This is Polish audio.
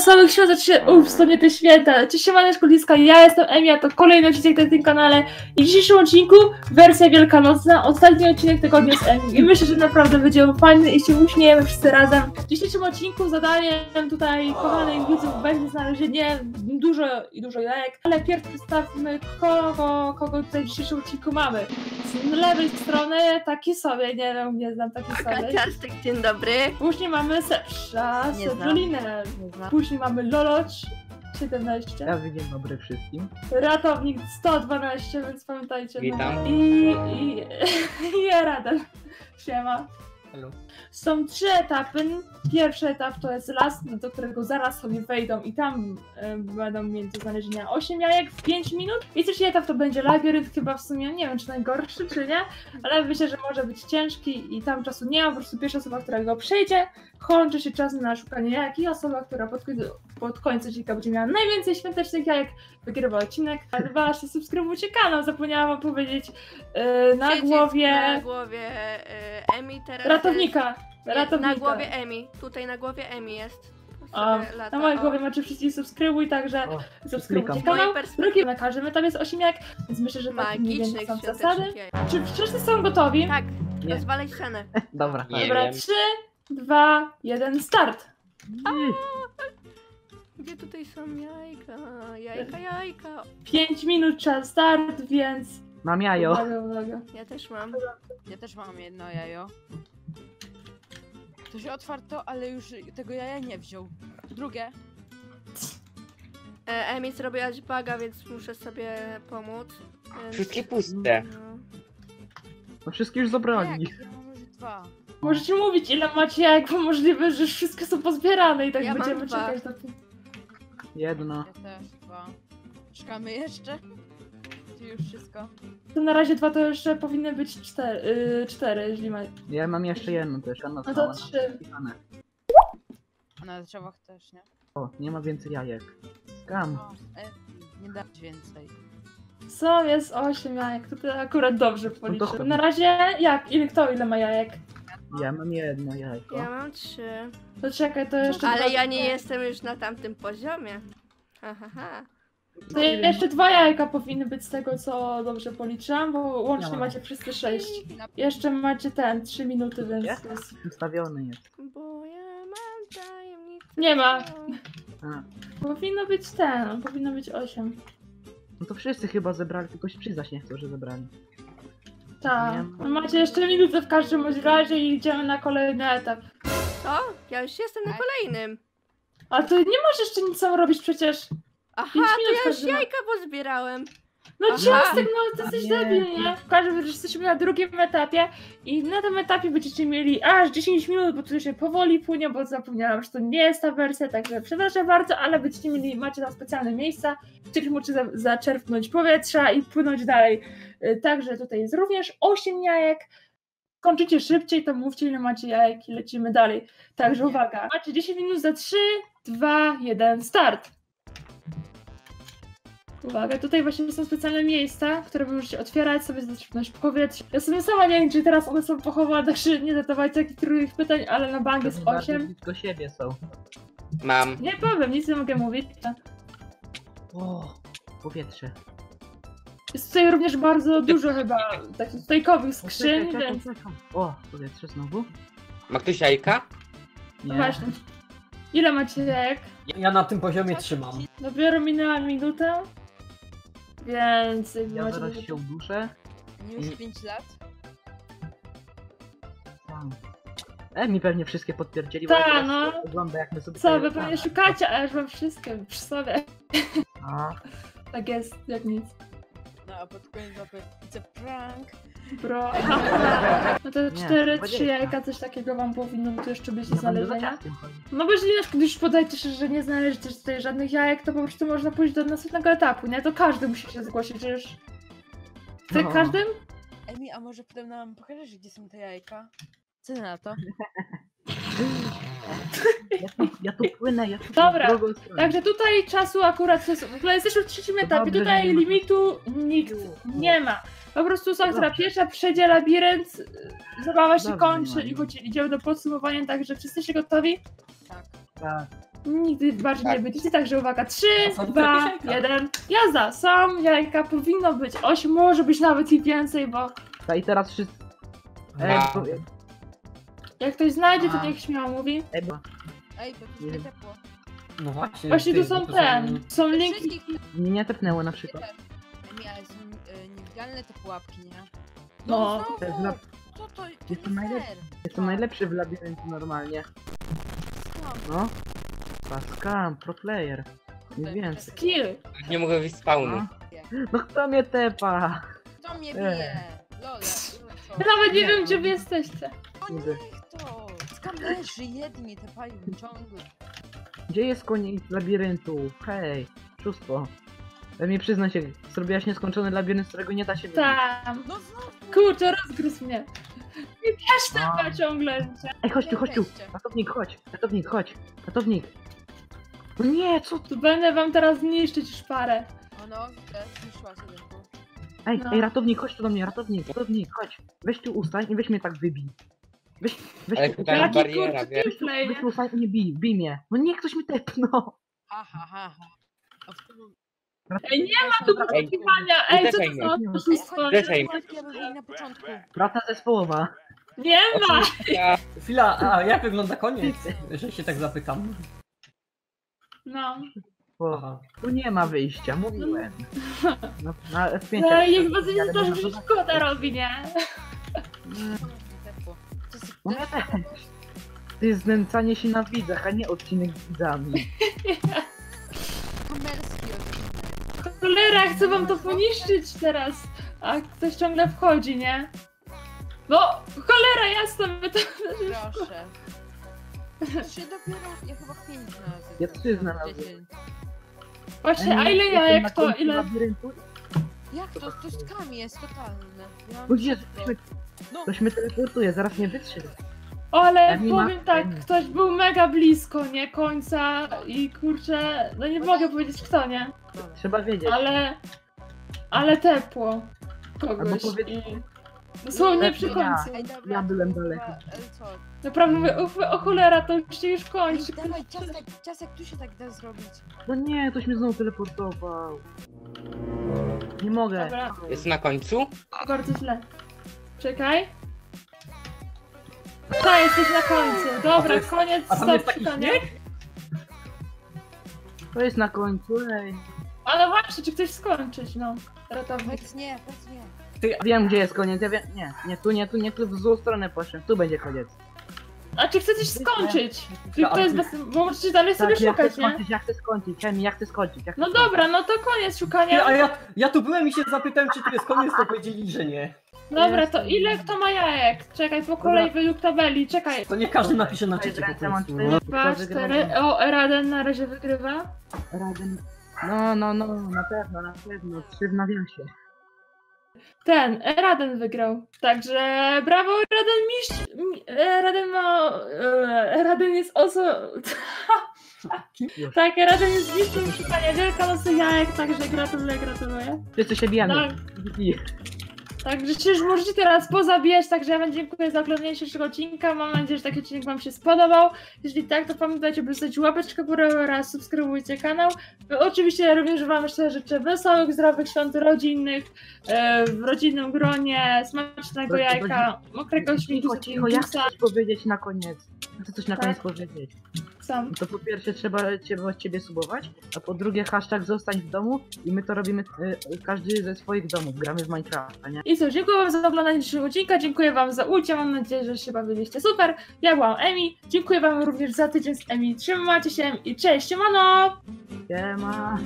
wesołych świąt, znaczy się, ups, to nie te święta. Cześć, siemaneczko, Liska, ja jestem Emia, to kolejny odcinek na tym kanale i w dzisiejszym odcinku wersja wielkanocna, ostatni odcinek tygodnia z Emi i myślę, że naprawdę będzie fajny i się uśmiejemy wszyscy razem. W dzisiejszym odcinku zadaniem tutaj kochanych widzów będzie znalezienie dużo i dużo jajek, ale pierw przedstawmy kogo, kogo tutaj w dzisiejszym odcinku mamy. Z lewej strony taki sobie, nie wiem, nie znam taki sobie. Kaciastek, dzień dobry. Później mamy Sepsza, znam. Później mamy Lolocz 17. Ja dzień dobry wszystkim. Ratownik 112, więc pamiętajcie. no. Witam. I, i, i Radel. Siema. Są trzy etapy. Pierwszy etap to jest las, do którego zaraz sobie wejdą i tam e, będą mieć do znalezienia 8 jajek w 5 minut. I trzeci etap to będzie labirynt, chyba w sumie nie wiem czy najgorszy, czy nie, ale myślę, że może być ciężki i tam czasu nie ma. Po prostu pierwsza osoba, która go przejdzie, kończy się czas na szukanie jajek i osoba, która pod, pod końcem odcinka będzie miała najwięcej świątecznych jajek, wygrywa odcinek. A dwa, subskrybujcie kanał, zapomniałam wam powiedzieć. e, na Przycisk głowie Na głowie e, Emi teraz. ratownika. jest- ratownika. Na głowie Emi. Tutaj na głowie Emi jest. A, Sobie lata. na mojej O. głowie macie przycisk subskrybuj, także O, subskrybujcie klikam. kanał. Drugi na każdym etapie jest 8 jak, więc myślę, że tak mniej więcej są zasady. Czy wszyscy są gotowi? Tak, Nie. rozwalaj scenę. Dobra. Nie Dobra, wiem. 3, 2, 1, start! Nie. Gdzie tutaj są jajka? Jajka, jajka. 5 minut czas start, więc... Mam jajo. Uwaga, uwaga. Ja też mam. Ja też mam jedno jajo. To się otwarto, ale już tego jaja nie wziął. Drugie. E, Emi zrobiłaś baga, więc muszę sobie pomóc. Więc... Wszystkie puste. No. No wszystkie już zabrali. Jak? Ja mam już dwa. Możecie mówić ile macie jak, bo możliwe, że już wszystkie są pozbierane i tak Ja mam będziemy dwa. czekać do... Jedno. Ja też dwa. Czekamy jeszcze? Czy już wszystko? To na razie dwa to jeszcze powinny być cztery, yy, cztery jeśli ma... Ja mam jeszcze jedno też. Jedno No to trzy. A na drzewach też, nie? O, nie ma więcej jajek. Skam. O, e, nie dać więcej. Co jest 8 jajek? To ty akurat dobrze policzył. chodź. Na razie jak? Ile, kto ile ma jajek? Ja mam jedno jajko. Ja mam trzy. To czekaj, to jeszcze Ale dwa... ja nie jestem już na tamtym poziomie. Ha, ha, ha. To jeszcze dwa jajka powinny być z tego, co dobrze policzyłam, bo łącznie Ja. macie wszyscy sześć. Jeszcze macie ten, trzy minuty, więc Jest? jest... Ustawiony jest. Bo ja mam tajemnicę. Nie ma. A. Powinno być ten, powinno być osiem. No to wszyscy chyba zebrali, tylko się przyznać nie chcą, że zebrali. Tak. Ma. Macie jeszcze minutę w każdym bądź razie i idziemy na kolejny etap. Co? Ja już jestem na kolejnym. A ty nie możesz jeszcze nic sam robić przecież. Aha, Pięć to ja już każdy ma. jajka pozbierałem. No ciastek, no ty jesteś debil, nie? W każdym razie jesteśmy na drugim etapie i na tym etapie będziecie mieli aż 10 minut, bo tu się powoli płynie, bo zapomniałam, że to nie jest ta wersja, także przepraszam bardzo, ale będziecie mieli, macie tam specjalne miejsca, w których możecie za, zaczerpnąć powietrza i płynąć dalej. Y, Także tutaj jest również 8 jajek. Kończycie szybciej, to mówcie ile macie jajek i lecimy dalej. Także uwaga, macie 10 minut za 3, 2, 1, start! Uwaga, tutaj właśnie są specjalne miejsca, które możecie otwierać, sobie zatrzymać powietrze. Ja sobie sama nie wiem, czy teraz one są pochowane, także nie zadawajcie takich trudnych pytań, ale na bank jest Pewnie bardzo 8. blisko siebie są. Mam. Nie powiem, nic nie mogę mówić. O, powietrze. Jest tutaj również bardzo dużo chyba takich stojkowych O, skrzyń, czekaj, czekaj, więc czekaj. O, powietrze znowu? Ma ktoś jajka? no Nie. właśnie. Ile macie jajek? Ja na tym poziomie trzymam. Dopiero minęła minutę, więc Ja zaraz się uduszę. Nie już Mm. 5 lat? Tam. E, mi pewnie wszystkie potwierdzili. Ta, no. Ogląda jak my sobie Co, wy pewnie szukacie, a ja już mam wszystkie przy sobie. A, Tak jest, jak nic. No a pod koniec mapy it's a prank. Bro. No to Nie, 4, 3 dwadzieścia. jajka, coś takiego wam powinno tu jeszcze być do ja znalezienia. No bo jeżeli na przykład już podajecie się, że nie znaleźliście tutaj żadnych jajek, to po prostu można pójść do następnego etapu, nie? To każdy musi się zgłosić, przecież... Ty No. każdym? Emi, a może potem nam pokażesz, gdzie są te jajka? Co ty na to? Ja tu, ja tu płynę, ja tu Dobra. Także tutaj czasu akurat jest, w ogóle jesteśmy w trzecim etapie, dobrze, że tutaj nie ma- limitu nikt nie ma. Po prostu Dobrze. pierwsza przejdzie labirynt, zabawa się Dobrze, kończy nie i chodzi, idziemy do podsumowania, także wszyscy się gotowi? Tak. Tak. Nigdy bardziej nie Tak. będziecie, także uwaga, 3, A są 2, tylko jajka. 1, jazda! Są jajka, powinno być 8, może być nawet i więcej, bo Ta i teraz wszyscy... Ej, bo... jak ktoś znajdzie, to niech śmiało mówi. Ej, bo... Ej, bo tu Nie. ciepło. No właśnie. Właśnie tu są ten, są linki. Wszystkich nie tepnęło na przykład. Emi, niewidzialne te pułapki, nie? No. To jest dla- Co to, to Jest to nie najlepsze. fair. Jestem najlepszy w labiryncie normalnie. No. Paskam, pro player. Nie więcej. Kill. Nie mogę wyjść z spawnu. No. no kto mnie tepa? Kto mnie bije? Lole, Ja co? nawet nie Nie. wiem, gdzie wy jesteście. O niech to! Skam leży, jedni tepają ciągle. Gdzie jest koniec labiryntu? Hej, szóstwo. Ej, Mi przyznaj się, zrobiłaś nieskończony labirynt, z którego nie da się wyjść. Tam. No znowu! Kurczę, rozgryzł mnie. I też A. tepa ciągle. Ej, chodź tu, chodź tu! Ratownik, chodź! Ratownik, chodź! Ratownik! No nie, co tu? Tu będę wam teraz niszczyć szparę. O no, widzę, zniszczyła się rynku. Ej, No. ej, ratownik, chodź tu do mnie, ratownik, ratownik, chodź! Weź tu ustań i weź mnie tak wybij. Weź, weź Ale tu tutaj ustań, Jaki bariera, kurczę wiesz? weź tu, gameplay, weź nie? tu ustań i nie bij, bij mnie. No nie, ktoś mi tepnął! Ha, ha, ha. ha. A w tym- Ej, nie ma Tu poszukiwania. Ej, co to za oszustwo? Uciekaj na początku. Praca zespołowa. Nie ma. Ja, Chwila, a jak wygląda koniec? Że się tak zapytam. No. Aha. tu nie ma wyjścia, mówiłem. No, na F5. No i chyba nie to, że szkoda robi, nie? No ja też. To jest znęcanie się na widzach, a nie odcinek z widzami. Cholera, chcę wam to poniszczyć teraz. A ktoś ciągle wchodzi, nie? No, cholera, jasno, my to... Proszę. Trzy dopiero, ja chyba pięć znalazłem. Ja trzy znalazłem. Właśnie, a ile jajek na to, ile... Jak to? To skam jest totalne. Ja mam No Jezu, wszystko. ktoś, No, ktoś mnie teleportuje, zaraz mnie wytrzy. O, ale powiem tak, ktoś był mega blisko, nie? Końca i kurczę, no nie mogę powiedzieć kto, nie? Trzeba wiedzieć. Ale... Ale tepło kogoś powiedz- i... Dosłownie przy Ja. końcu. Ej, dobra, Ja byłem daleko. ale co? Naprawdę mówię, o, o cholera, to już się już kończy. Ej, dawaj, ciastek, ciastek, tu się tak da zrobić. No nie, ktoś mnie znowu teleportował. Nie mogę. Dobra, jest na końcu? bardzo źle. Czekaj. Tak, jesteś na końcu. A to Dobra, jest- koniec, a tam stop jest taki? To jest na końcu, ej. Ale właśnie, czy ktoś skończyć, no. Ratownik. Powiedz nie, powiedz nie. Wiem gdzie jest koniec, ja wiem. Nie, nie, tu nie, tu nie, tu w złą stronę poszedłem. Tu będzie koniec. A czy chcesz skończyć? Czy to jest bez... Bo możecie dalej sobie Tak, ja chcę szukać, nie? skończyć, ja chcę skończyć, ja chcę skończyć. Ja chcę No skończyć. dobra, no to koniec Ty, a szukania. ja, ja tu byłem i się zapytałem, czy tu jest koniec, to powiedzieli, że nie. Dobra, to ile kto ma jajek? Czekaj, po kolei według tabeli, czekaj. To nie każdy napisze na czacie po prostu. cztery. Dwa, cztery. O, Raden na razie wygrywa. Raden. No, no, no, na pewno, na pewno. Trzy w nawiasie. Ten, Raden wygrał. Także brawo, Raden mistrz. mi- e, Raden ma. e, Raden jest oso. Tak, Raden jest mistrzem szukania wielkanocy jajek, także gratuluję, gratuluję. Wszyscy się bijamy. Tak. Także czy już możecie teraz pozabijać, także ja wam dziękuję za oglądanie dzisiejszego odcinka. Mam nadzieję, że taki odcinek wam się spodobał. Jeśli tak, to pamiętajcie, by zostawić łapeczkę górę oraz subskrybujcie kanał. Oczywiście również wam jeszcze życzę wesołych, zdrowych świąt rodzinnych, e, w rodzinnym gronie, smacznego jajka, mokrego śmiechu, Cicho, cicho, ja chcę coś powiedzieć na koniec. Chcę coś na Tak? koniec powiedzieć. Sam. To po pierwsze trzeba ciebie, ciebie subować, a po drugie hashtag zostań w domu i my to robimy y, każdy ze swoich domów. Gramy w Minecrafta, nie? I co, dziękuję wam za oglądanie dzisiejszego odcinka, dziękuję wam za udział, mam nadzieję, że się bawiliście super. Ja byłam Emi, dziękuję wam również za tydzień z Emi. Trzymajcie się i cześć, siemano! Siema.